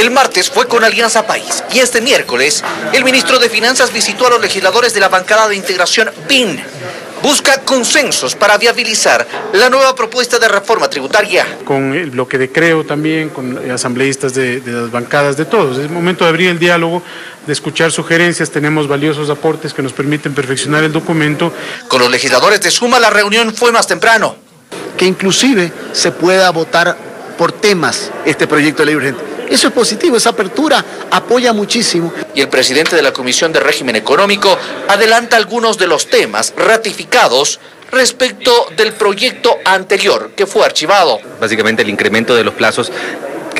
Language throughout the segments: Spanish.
El martes fue con Alianza País y este miércoles el ministro de Finanzas visitó a los legisladores de la bancada de integración PIN busca consensos para viabilizar la nueva propuesta de reforma tributaria. Con el bloque de Creo también, con asambleístas de, las bancadas, de todos. Es momento de abrir el diálogo, de escuchar sugerencias, tenemos valiosos aportes que nos permiten perfeccionar el documento. Con los legisladores de Suma la reunión fue más temprano. Que inclusive se pueda votar por temas este proyecto de ley urgente. Eso es positivo, esa apertura apoya muchísimo. Y el presidente de la Comisión de Régimen Económico adelanta algunos de los temas ratificados respecto del proyecto anterior que fue archivado. Básicamente el incremento de los plazos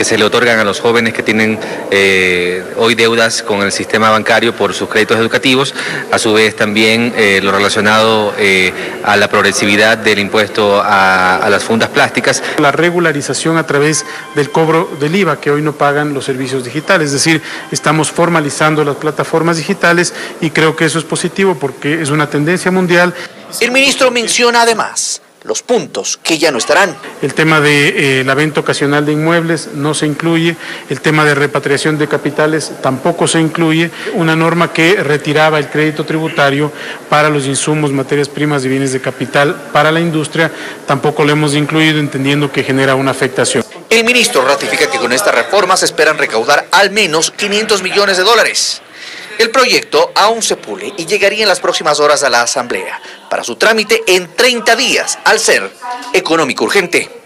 que se le otorgan a los jóvenes que tienen eh, hoy deudas con el sistema bancario por sus créditos educativos, a su vez también eh, lo relacionado eh, a la progresividad del impuesto a, las fundas plásticas. La regularización a través del cobro del IVA que hoy no pagan los servicios digitales, es decir, estamos formalizando las plataformas digitales y creo que eso es positivo porque es una tendencia mundial. El ministro menciona además los puntos que ya no estarán. El tema de eh, la venta ocasional de inmuebles no se incluye, el tema de repatriación de capitales tampoco se incluye, una norma que retiraba el crédito tributario para los insumos, materias primas y bienes de capital para la industria, tampoco lo hemos incluido entendiendo que genera una afectación. El ministro ratifica que con esta reforma se esperan recaudar al menos 500 millones de dólares. El proyecto aún se pule y llegaría en las próximas horas a la Asamblea para su trámite en 30 días, al ser económico urgente.